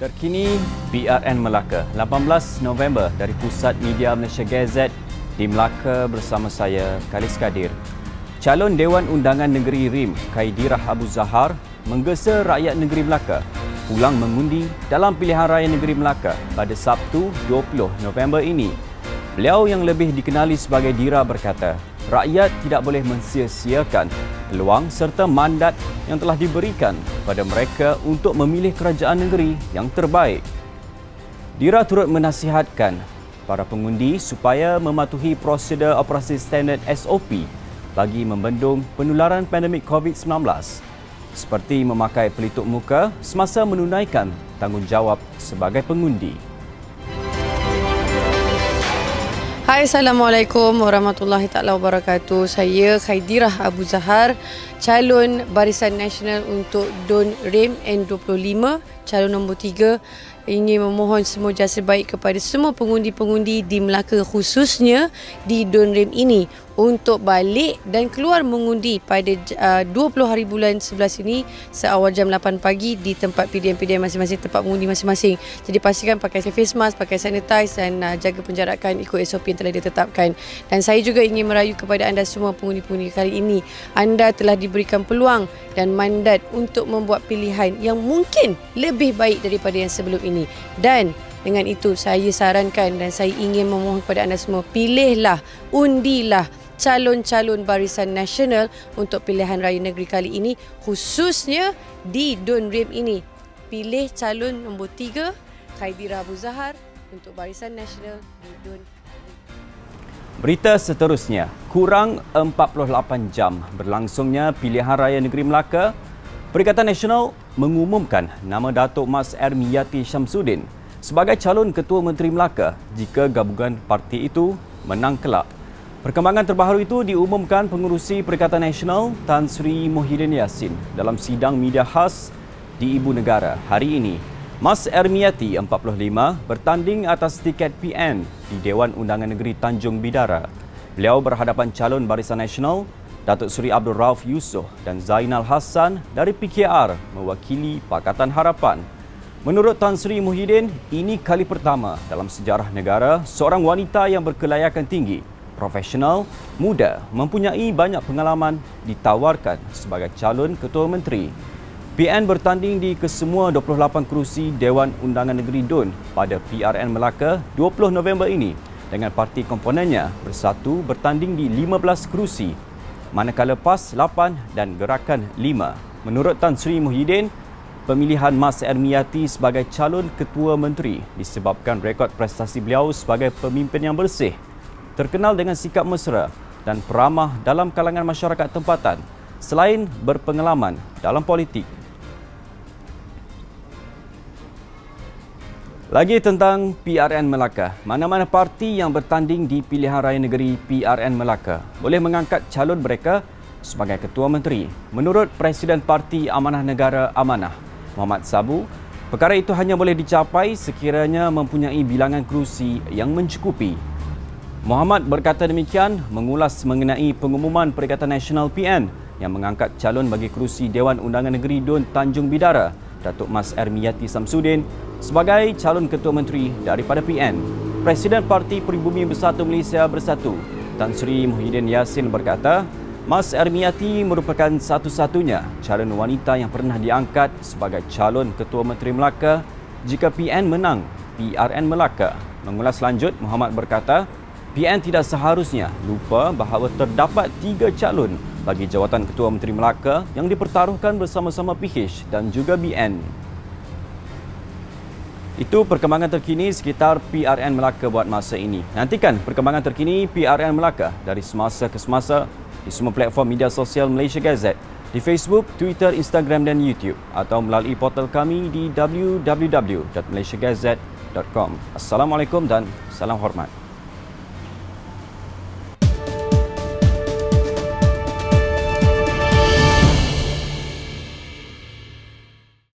Terkini BRN Melaka 18 November dari Pusat Media Malaysia Gazette di Melaka bersama saya Kalis Kadir. Calon Dewan Undangan Negeri RIM Kaidirah Abu Zahar menggesa rakyat negeri Melaka pulang mengundi dalam pilihan raya negeri Melaka pada Sabtu 20 November ini. Beliau yang lebih dikenali sebagai Dira berkata, rakyat tidak boleh mensia-siakan peluang serta mandat yang telah diberikan kepada mereka untuk memilih kerajaan negeri yang terbaik. Dira turut menasihatkan para pengundi supaya mematuhi prosedur operasi standard SOP bagi membendung penularan pandemik COVID-19 seperti memakai pelitup muka semasa menunaikan tanggungjawab sebagai pengundi. Hai Assalamualaikum warahmatullahi taala wabarakatuh. Saya Khaidirah Abu Zahar, calon Barisan Nasional untuk Don REM N25, calon nombor 3 ingin memohon semua jasa baik kepada semua pengundi-pengundi di Melaka khususnya di Don REM ini untuk balik dan keluar mengundi pada uh, 20 hari bulan 11 ini seawal jam 8 pagi di tempat PDM-PDM masing-masing, tempat mengundi masing-masing. Jadi pastikan pakai face mask, pakai sanitize dan uh, jaga penjarakan ikut SOP yang telah ditetapkan. Dan saya juga ingin merayu kepada anda semua pengundi-pengundi kali ini. Anda telah diberikan peluang dan mandat untuk membuat pilihan yang mungkin lebih baik daripada yang sebelum ini. Dan dengan itu saya sarankan dan saya ingin memohon kepada anda semua pilihlah, undilah calon-calon barisan nasional untuk pilihan raya negeri kali ini khususnya di Don Rim ini. Pilih calon nombor tiga Khaidira Abu Zahar untuk barisan nasional di Don Berita seterusnya, kurang 48 jam berlangsungnya pilihan raya negeri Melaka, Perikatan Nasional mengumumkan nama Datuk Mas Ermiyati Syamsuddin sebagai calon Ketua Menteri Melaka jika gabungan parti itu menang kelab. Perkembangan terbaru itu diumumkan pengurusi Perikatan Nasional Tan Sri Muhyiddin Yassin dalam sidang media khas di Ibu Negara hari ini. Mas Ermiati, 45, bertanding atas tiket PN di Dewan Undangan Negeri Tanjung Bidara. Beliau berhadapan calon Barisan Nasional Datuk Seri Abdul Rauf Yusof dan Zainal Hassan dari PKR mewakili Pakatan Harapan. Menurut Tan Sri Muhyiddin, ini kali pertama dalam sejarah negara seorang wanita yang berkelayakan tinggi profesional, muda, mempunyai banyak pengalaman ditawarkan sebagai calon ketua menteri. PN bertanding di kesemua 28 kerusi Dewan Undangan Negeri DUN pada PRN Melaka 20 November ini dengan parti komponennya bersatu bertanding di 15 kerusi manakala PAS 8 dan Gerakan 5. Menurut Tan Sri Muhyiddin, pemilihan Mas Ermiati sebagai calon ketua menteri disebabkan rekod prestasi beliau sebagai pemimpin yang bersih terkenal dengan sikap mesra dan peramah dalam kalangan masyarakat tempatan selain berpengalaman dalam politik. Lagi tentang PRN Melaka. Mana-mana parti yang bertanding di pilihan raya negeri PRN Melaka boleh mengangkat calon mereka sebagai ketua menteri. Menurut Presiden Parti Amanah Negara Amanah, Muhammad Sabu, perkara itu hanya boleh dicapai sekiranya mempunyai bilangan kerusi yang mencukupi Muhammad berkata demikian mengulas mengenai pengumuman Perikatan Nasional PN yang mengangkat calon bagi kerusi Dewan Undangan Negeri Dun Tanjung Bidara, Datuk Mas Ermiyati Samsudin sebagai calon ketua menteri daripada PN. Presiden Parti Peribumi Bersatu Malaysia Bersatu, Tan Sri Muhyiddin Yassin berkata, Mas Ermiyati merupakan satu-satunya calon wanita yang pernah diangkat sebagai calon ketua menteri Melaka jika PN menang PRN Melaka. Mengulas lanjut, Muhammad berkata, PN tidak seharusnya lupa bahawa terdapat tiga calon bagi jawatan Ketua Menteri Melaka yang dipertaruhkan bersama-sama PH dan juga BN. Itu perkembangan terkini sekitar PRN Melaka buat masa ini. Nantikan perkembangan terkini PRN Melaka dari semasa ke semasa di semua platform media sosial Malaysia Gazette, di Facebook, Twitter, Instagram dan YouTube atau melalui portal kami di www.malaysiagazette.com. Assalamualaikum dan salam hormat.